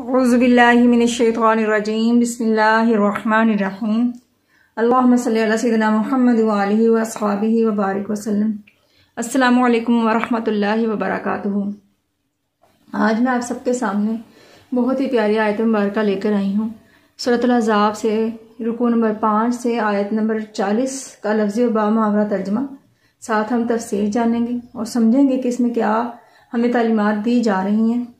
अज़बिल्लिमिनशैतरजीम बसमीम अल्लाम सैदना महमद वाली वसहाबी वबारक वसलम अस्सलाम वरहमतुल्लाहि वबरकातुहू आज मैं आप सबके सामने बहुत ही प्यारी आयत मुबारक लेकर आई हूँ। सूरतलाजाब से रुकू नंबर पाँच से आयत नंबर चालीस का लफ्ज़ बा मुहावरा तर्जमा। साथ हम तफसीर जानेंगे और समझेंगे कि इसमें क्या हमें तालीमत दी जा रही हैं।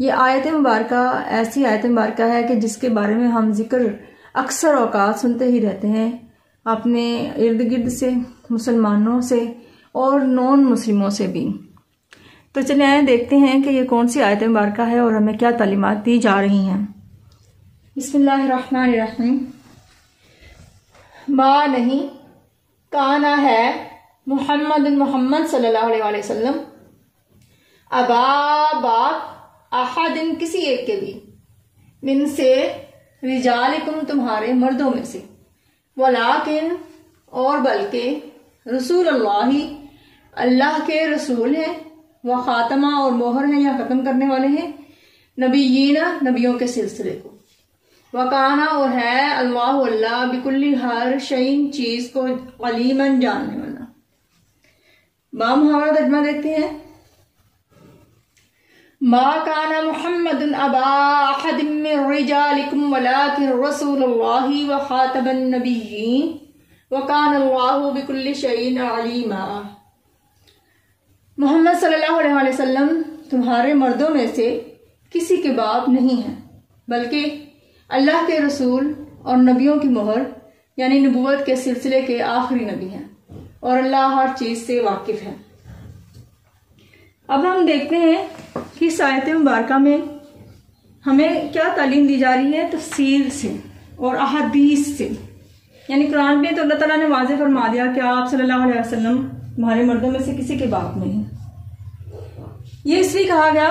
ये आयत मुबारक ऐसी आयत मुबारक है कि जिसके बारे में हम ज़िक्र अक्सर अवकात सुनते ही रहते हैं, अपने इर्द गिर्द से, मुसलमानों से और नॉन मुस्लिमों से भी। तो चलिए आए, देखते हैं कि ये कौन सी आयत मुबारक है और हमें क्या तालीमत दी जा रही हैं। बसमीम माँ नहीं, काना है मोहम्मद मोहम्मद सल्लल्लाहु अलैहि वसल्लम। अबा बाप अहादिन किसी एक के भी मिन से रिजालिकुम तुम्हारे मर्दों में से। वलाकिन और बल्कि रसूल अल्लाह अल्लाह के रसूल हैं, वह खातमा और मोहर हैं या ख़त्म करने वाले हैं नबीना नबियों के सिलसिले को। वकाना और है अल्लाह अल्लाह बिकुल्ली हर शईन चीज़ को अलीमन जानने वाला। बाम हमारा तर्जमा देखते हैं। वलाकिन रसूलुल्लाहि व खातबन नबिय्यीन व कान अल्लाहु बिकुल्लि शैइन अलीमा। मोहम्मद सल्लल्लाहु अलैहि वसल्लम तुम्हारे मर्दों में से किसी के बाप नहीं है, बल्कि अल्लाह के रसूल और नबियों की मोहर, यानी नबूवत के सिलसिले के आखिरी नबी हैं, और अल्लाह हर चीज़ से वाकिफ है। अब हम देखते हैं कि सायत मुबारक में हमें क्या तालीम दी जा रही है? तफसीर से और अहदीस से। यानी कुरान में तो अल्लाह ताला ने वाजे फरमा दिया कि आप सल्लल्लाहु अलैहि वसल्लम हमारे मर्दों में से किसी के बाप नहीं है। ये इसलिए कहा गया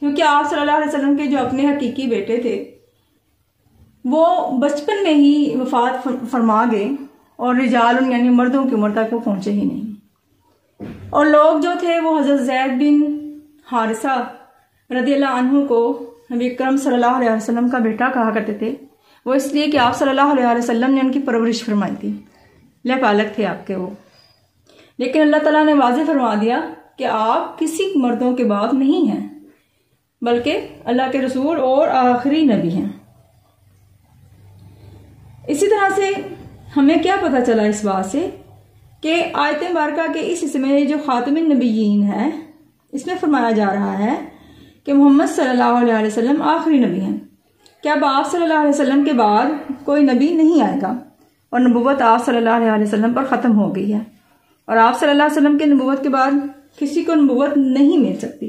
क्योंकि आप सल्लल्लाहु अलैहि वसल्लम के जो अपने हकीकी बेटे थे, वो बचपन में ही वफात फरमा गए और रिजाल यानी मर्दों की उम्र तक वो पहुँचे ही नहीं। और लोग जो थे वो हज़रत जैद बिन हारिसा रदी अनहु को नबी सल्लल्लाहु अलैहि वसल्लम का बेटा कहा करते थे। वो इसलिए कि आप सल्लल्लाहु अलैहि वसल्लम ने उनकी परवरिश फरमाई थी। ले पालक थे आपके वो। लेकिन अल्लाह ताला ने वाजे फरमा दिया कि आप किसी मर्दों के बाप नहीं हैं, बल्कि अल्लाह के रसूल और आखिरी नबी हैं। इसी तरह से हमें क्या पता चला इस बात से कि आयत मुबारक के इस हिस्से में जो ख़ातम नबीन है, इसमें फरमाया जा रहा है कि मोहम्मद सल्लल्लाहु अलैहि वसल्लम आखिरी नबी हैं। क्या अब आप सल्लल्लाहु अलैहि वसल्लम के बाद कोई नबी नहीं आएगा? और नबूवत आप सल्लल्लाहु अलैहि वसल्लम पर ख़त्म हो गई है। और आप सल्लल्लाहु अलैहि वसल्लम के नबूवत के बाद किसी को नबूवत नहीं मिल सकती।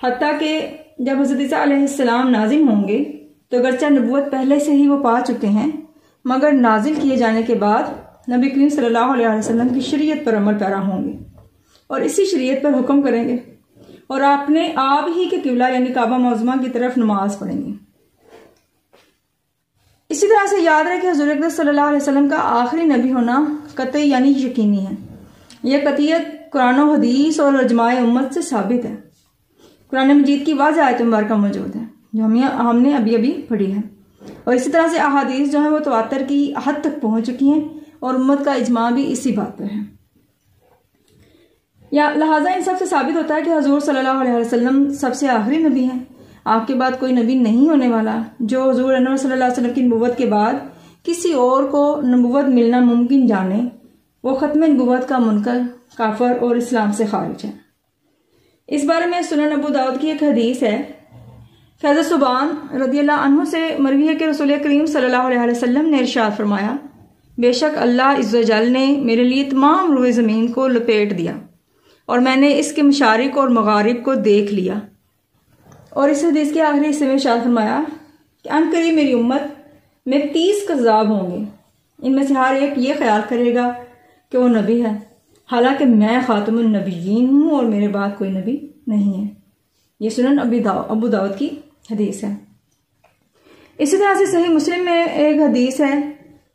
हती कि जब हज़रत सलाम नाजिम होंगे तो अगरचा नबूवत पहले से ही वो पा चुके हैं, मगर नाजिल किए जाने के बाद नबी करीम सल्लल्लाहु अलैहि वसल्लम की शरीयत पर अमल पैरा होंगे। और इसी शरीयत पर हुक्म करेंगे। और अपने आप ही के किबला यानी काबा मौजमा की तरफ़ नमाज़ पढ़ेंगे। इसी तरह से याद कि हजूर सल्लल्लाहु अलैहि वसल्लम का आखिरी नबी होना कत यानी यकीनी है। यह कतियत कुरान हदीस और रजमाए उम्मत से साबित है। कुरान मजीद की वाज आयत मुबारक मौजूद है, जो हम हमने अभी अभी पढ़ी है। और इसी तरह से अहादीस जो है, वो तवातर की हद तक पहुँच चुकी हैं। और उम्मत का इजमा भी इसी बात पर है। या लिहाजा इन सबसे साबित होता है कि हजूर सल्लल्लाहु अलैहि वसल्लम सबसे आखिरी नबी हैं। आपके बाद कोई नबी नहीं होने वाला, जो हजूर अनवर की नबूवत के बाद किसी और को नबूवत मिलना मुमकिन जाने, वो ख़त्म नबूवत का मुनकर, काफर और इस्लाम से खारिज है। इस बारे में सुनन अबू दाऊद की एक हदीस है। फैज़ सुबान रदी अल्लाह से मरवी है कि रसूल करीम सल्लल्लाहु अलैहि वसल्लम ने इरशाद फरमाया बेशक अल्लाह इज़्ज़ल ने मेरे लिए तमाम रुए ज़मीन को लपेट दिया और मैंने इसके मशारिक और मगारिब को देख लिया। और इस हदीस के आखिरी हिस्से में शाद फरमाया कि अन करीब मेरी उम्मत में तीस कजाब होंगे। इनमें से हर एक ये ख्याल करेगा कि वो नबी है। हालाँकि मैं ख़ातमनबीन हूँ और मेरे बाद कोई नबी नहीं है। ये सुनन अबी दाव, अबू दाऊद की हदीस है। इसी तरह से सही मुस्लिम में एक हदीस है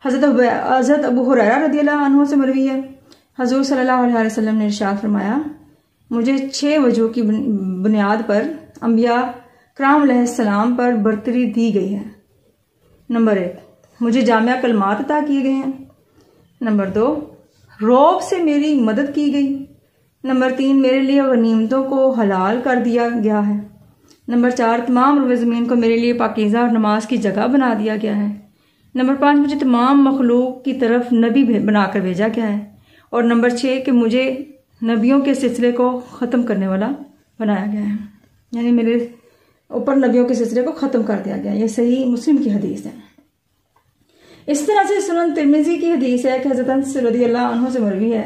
हज़रत हज़रत अबू हुरैरा रदी अल्लाह से मरवी है। हजूर सल्लल्लाहु अलैहि वसल्लम ने इरशाद फरमाया, मुझे छः वजह की बुनियाद पर अम्बिया कराम सलाम पर बरतरी दी गई है। नंबर एक, मुझे जामिया कलमात अता किए गए हैं। नंबर दो, रोब से मेरी मदद की गई। नंबर तीन, मेरे लिए गनीमतों को हलाल कर दिया गया है। नंबर चार, तमाम ज़मीन को मेरे लिए पाकिज़ा और नमाज़ की जगह बना दिया गया है। नंबर पाँच, मुझे तमाम मखलूक की तरफ़ नबी बनाकर भेजा गया है। और नंबर छः कि मुझे नबियों के सिलसिले को ख़त्म करने वाला बनाया गया है। यानी मेरे ऊपर नबियों के सिलसिले को ख़त्म कर दिया गया ये सही मुस्लिम की हदीस है। इस तरह से सुनन तिरमिजी की हदीस है कि हज़रत रदी अल्लाह से मरवी है।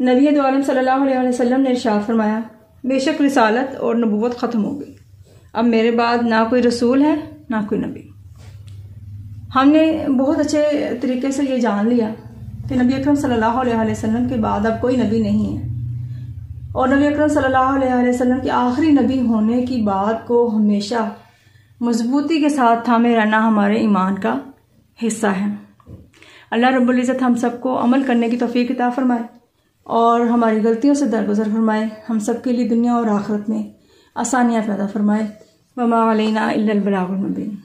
नबी अलैहि वसल्लम ने इरशाद फरमाया, बेशक रिसालत और नबूवत ख़त्म हो गई। अब मेरे बाद ना कोई रसूल है, ना कोई नबी। हमने बहुत अच्छे तरीके से ये जान लिया कि नबी अकरम सल्लल्लाहु अलैहि वसल्लम के बाद अब कोई नबी नहीं है। और नबी अकरम सल्लल्लाहु अलैहि वसल्लम के आखिरी नबी होने की बात को हमेशा मजबूती के साथ थामे रहना हमारे ईमान का हिस्सा है। अल्लाह रब्बुल इज़्ज़त हम सबको अमल करने की तोफ़ी किताब फरमाए और हमारी गलतियों से दरगुजर फरमाए। हम सब के लिए दुनिया और आखिरत में आसानियाँ पैदा फरमाए। वमा अलैना इल्लल बलागुल मुबीन।